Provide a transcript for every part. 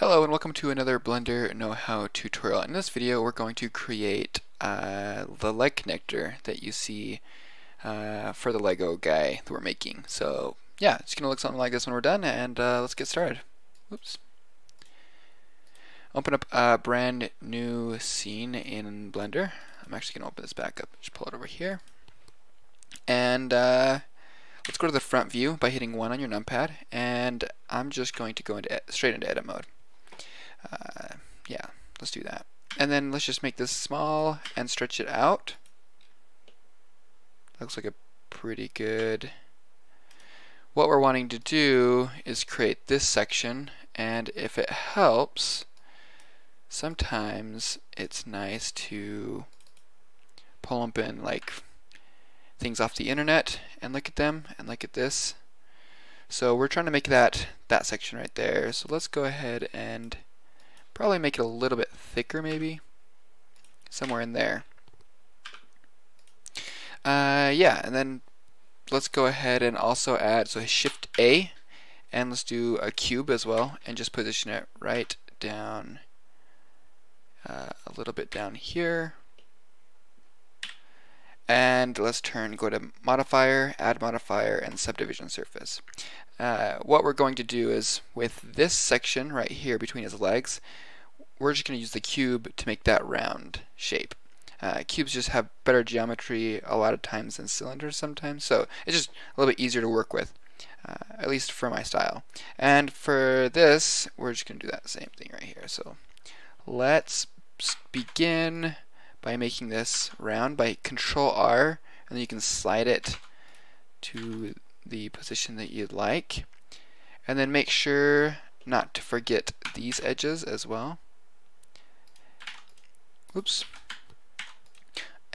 Hello and welcome to another Blender know-how tutorial. In this video we're going to create uh, the leg connector that you see uh, for the Lego guy that we're making. So yeah, it's going to look something like this when we're done and uh, let's get started. Oops. Open up a brand new scene in Blender. I'm actually going to open this back up. Just pull it over here. And uh, let's go to the front view by hitting 1 on your numpad and I'm just going to go into straight into edit mode. Uh, yeah, let's do that. And then let's just make this small and stretch it out. Looks like a pretty good... What we're wanting to do is create this section, and if it helps, sometimes it's nice to pull up in like things off the internet and look at them and look at this. So we're trying to make that that section right there. So let's go ahead and Probably make it a little bit thicker maybe. Somewhere in there. Uh, yeah, and then let's go ahead and also add, so Shift A, and let's do a cube as well, and just position it right down, uh, a little bit down here. And let's turn, go to modifier, add modifier, and subdivision surface. Uh, what we're going to do is with this section right here between his legs, we're just going to use the cube to make that round shape. Uh, cubes just have better geometry a lot of times than cylinders sometimes, so it's just a little bit easier to work with, uh, at least for my style. And for this, we're just going to do that same thing right here. So let's begin by making this round by Control R, and then you can slide it to the position that you'd like. And then make sure not to forget these edges as well. Oops.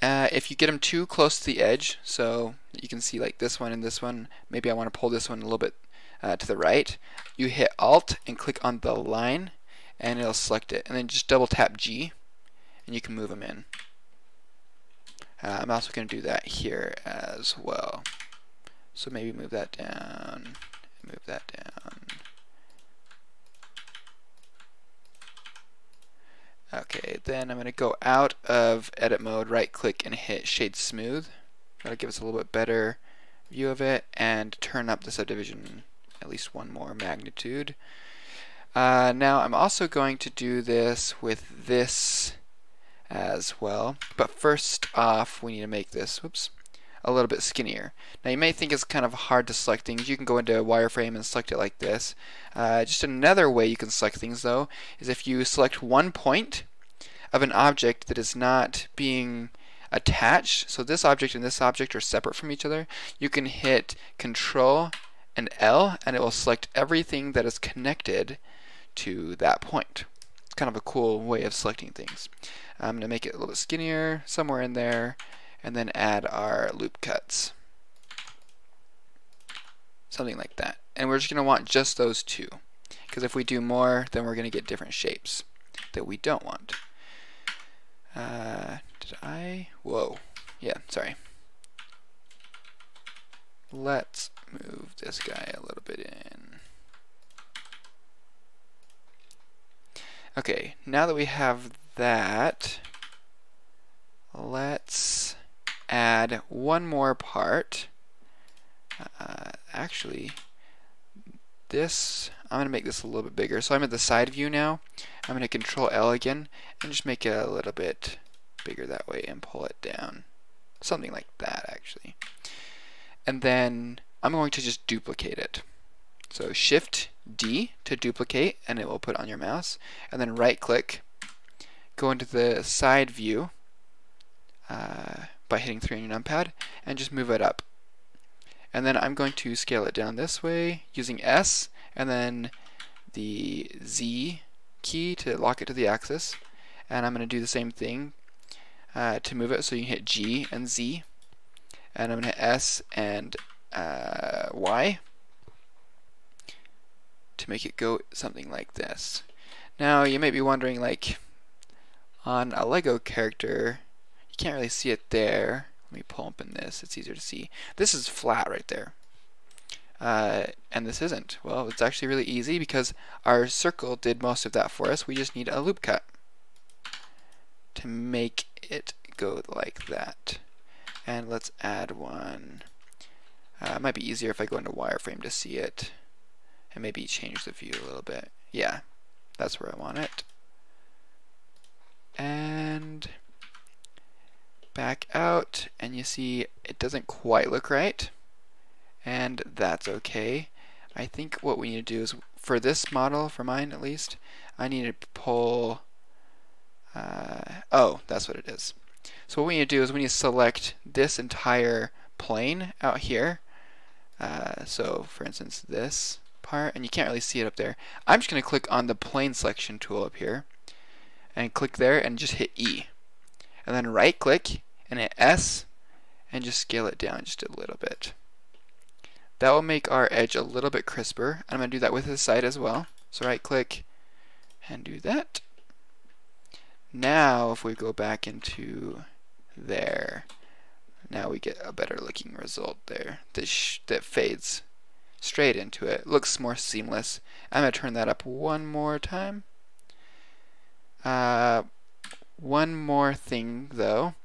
Uh, if you get them too close to the edge, so you can see like this one and this one, maybe I want to pull this one a little bit uh, to the right, you hit Alt and click on the line and it'll select it. And then just double tap G and you can move them in. Uh, I'm also going to do that here as well. So maybe move that down, move that down. Okay, then I'm going to go out of edit mode, right click and hit shade smooth. That'll give us a little bit better view of it and turn up the subdivision at least one more magnitude. Uh, now I'm also going to do this with this as well, but first off we need to make this, whoops, a little bit skinnier. Now you may think it's kind of hard to select things. You can go into a wireframe and select it like this. Uh, just another way you can select things though is if you select one point of an object that is not being attached, so this object and this object are separate from each other, you can hit Control and L and it will select everything that is connected to that point. It's kind of a cool way of selecting things. I'm going to make it a little bit skinnier, somewhere in there, and then add our loop cuts. Something like that. And we're just going to want just those two. Because if we do more, then we're going to get different shapes that we don't want. Uh, did I? Whoa. Yeah, sorry. Let's move this guy a little bit in. Okay, now that we have that, let's add one more part. Uh, actually, this, I'm going to make this a little bit bigger. So I'm at the side view now. I'm going to control L again and just make it a little bit bigger that way and pull it down. Something like that actually. And then I'm going to just duplicate it. So Shift D to duplicate and it will put on your mouse. And then right click, go into the side view uh, by hitting 3 on your numpad and just move it up. And then I'm going to scale it down this way using S and then the Z key to lock it to the axis. And I'm going to do the same thing uh, to move it so you hit G and Z. And I'm going to hit S and uh, Y to make it go something like this. Now you might be wondering like on a Lego character can't really see it there. Let me pull up in this. It's easier to see. This is flat right there. uh, and this isn't? Well, it's actually really easy because our circle did most of that for us. We just need a loop cut to make it go like that. And let's add one. Uh, it might be easier if I go into wireframe to see it and maybe change the view a little bit. Yeah, that's where I want it. And back out and you see it doesn't quite look right and that's okay. I think what we need to do is for this model, for mine at least, I need to pull uh, oh, that's what it is. So what we need to do is we need to select this entire plane out here. Uh, so for instance this part, and you can't really see it up there. I'm just going to click on the plane selection tool up here and click there and just hit E. And then right click and hit S and just scale it down just a little bit. That will make our edge a little bit crisper. And I'm going to do that with the side as well. So right click and do that. Now if we go back into there, now we get a better looking result there that, that fades straight into it. Looks more seamless. I'm going to turn that up one more time. Uh, one more thing though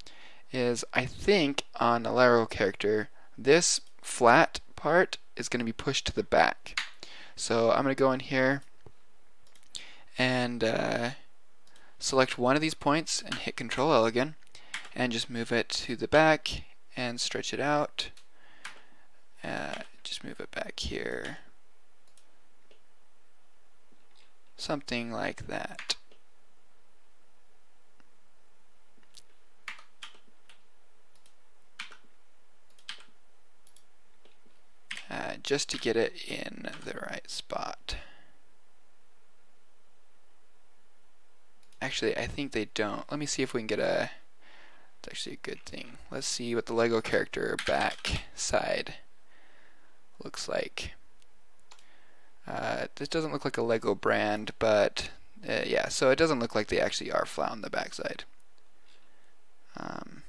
is I think on a Lego character this flat part is going to be pushed to the back. So I'm going to go in here and uh, select one of these points and hit Control L again and just move it to the back and stretch it out. Uh, just move it back here. Something like that. Uh, just to get it in the right spot. Actually, I think they don't. Let me see if we can get a... It's actually a good thing. Let's see what the Lego character back side looks like. Uh, this doesn't look like a Lego brand, but uh, yeah, so it doesn't look like they actually are flat on the backside. Um,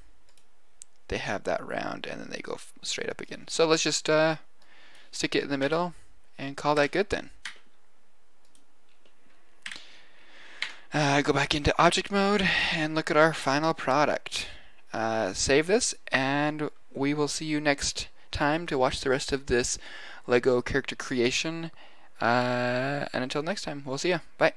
they have that round and then they go straight up again. So let's just uh, stick it in the middle and call that good then. Uh, go back into object mode and look at our final product. Uh, save this and we will see you next time to watch the rest of this Lego character creation. Uh, and until next time, we'll see you. Bye.